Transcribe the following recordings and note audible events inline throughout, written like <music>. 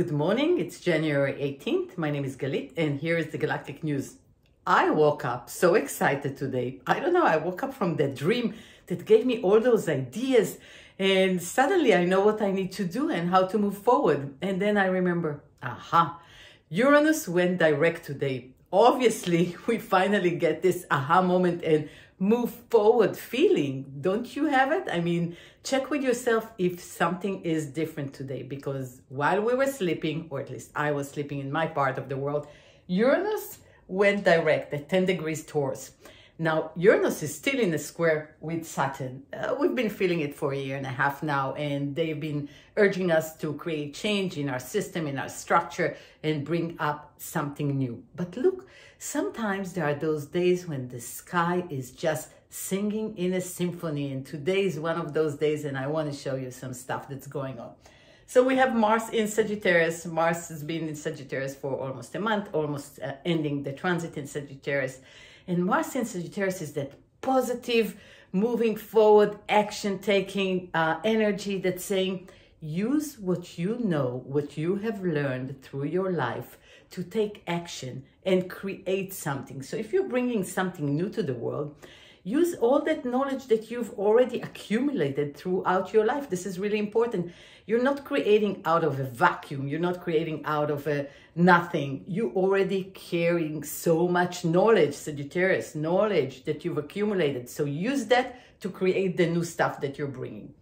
Good morning. It's January 18th. My name is Galit, and here is the Galactic News. I woke up so excited today. I don't know, I woke up from that dream that gave me all those ideas, and suddenly I know what I need to do and how to move forward. And then I remember, aha, Uranus went direct today. Obviously, <laughs> we finally get this aha moment and move forward feeling. Don't you have it? I mean, check with yourself if something is different today because while we were sleeping, or at least I was sleeping in my part of the world, Uranus went direct at 10 degrees Taurus. Now, Uranus is still in a square with Saturn. Uh, we've been feeling it for a year and a half now, and they've been urging us to create change in our system, in our structure, and bring up something new. But look, sometimes there are those days when the sky is just singing in a symphony, and today is one of those days, and I want to show you some stuff that's going on. So we have Mars in Sagittarius. Mars has been in Sagittarius for almost a month, almost uh, ending the transit in Sagittarius. And in Sagittarius is that positive, moving forward, action taking uh, energy that's saying, use what you know, what you have learned through your life to take action and create something. So if you're bringing something new to the world, use all that knowledge that you've already accumulated throughout your life. This is really important. You're not creating out of a vacuum. You're not creating out of a nothing. You already carrying so much knowledge, Sagittarius, knowledge that you've accumulated. So use that to create the new stuff that you're bringing.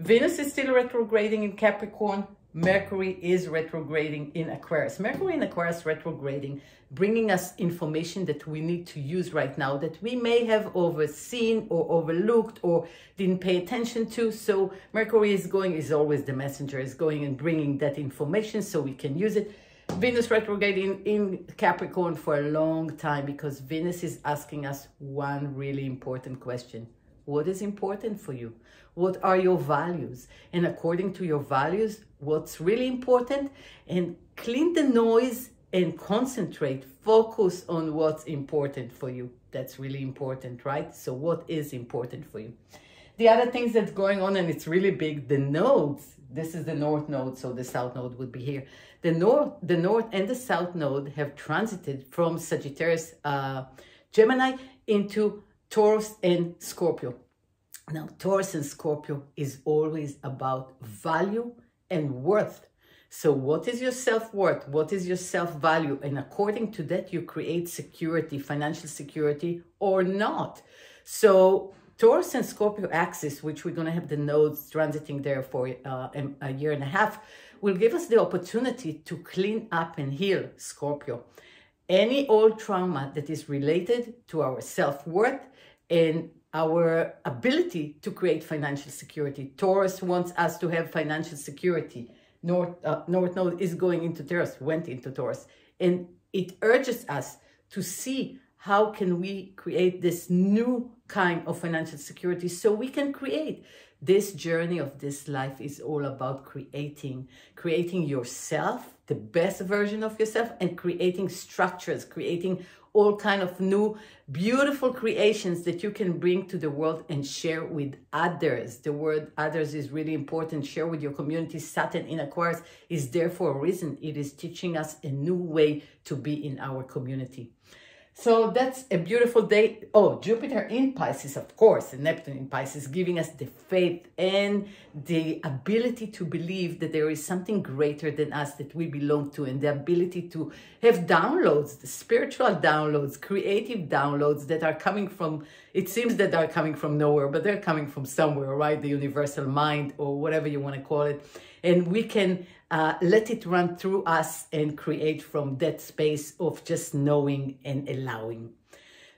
Venus is still retrograding in Capricorn. Mercury is retrograding in Aquarius. Mercury in Aquarius retrograding, bringing us information that we need to use right now that we may have overseen or overlooked or didn't pay attention to. So Mercury is going, is always the messenger, is going and bringing that information so we can use it. Venus retrograding in Capricorn for a long time because Venus is asking us one really important question. What is important for you? What are your values? And according to your values, what's really important? And clean the noise and concentrate, focus on what's important for you. That's really important, right? So, what is important for you? The other things that's going on, and it's really big, the nodes. This is the north node, so the south node would be here. The north, the north and the south node have transited from Sagittarius, uh, Gemini into Taurus and Scorpio. Now, Taurus and Scorpio is always about value and worth. So, what is your self worth? What is your self value? And according to that, you create security, financial security, or not. So, Taurus and Scorpio axis, which we're going to have the nodes transiting there for uh, a year and a half, will give us the opportunity to clean up and heal Scorpio. Any old trauma that is related to our self worth and our ability to create financial security. Taurus wants us to have financial security. North, uh, North Node is going into Taurus, went into Taurus. And it urges us to see how can we create this new kind of financial security so we can create? This journey of this life is all about creating creating yourself the best version of yourself and creating structures creating all kind of new beautiful creations that you can bring to the world and share with others. The word others is really important. Share with your community. Saturn in aquarius is there for a reason. It is teaching us a new way to be in our community so that's a beautiful day. Oh, Jupiter in Pisces, of course, and Neptune in Pisces, giving us the faith and the ability to believe that there is something greater than us that we belong to, and the ability to have downloads, the spiritual downloads, creative downloads that are coming from, it seems that they're coming from nowhere, but they're coming from somewhere, right? The universal mind, or whatever you want to call it. And we can uh, let it run through us and create from that space of just knowing and allowing.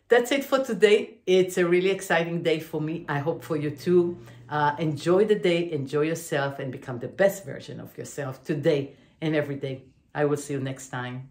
That's it for today. It's a really exciting day for me. I hope for you too. Uh, enjoy the day, enjoy yourself, and become the best version of yourself today and every day. I will see you next time.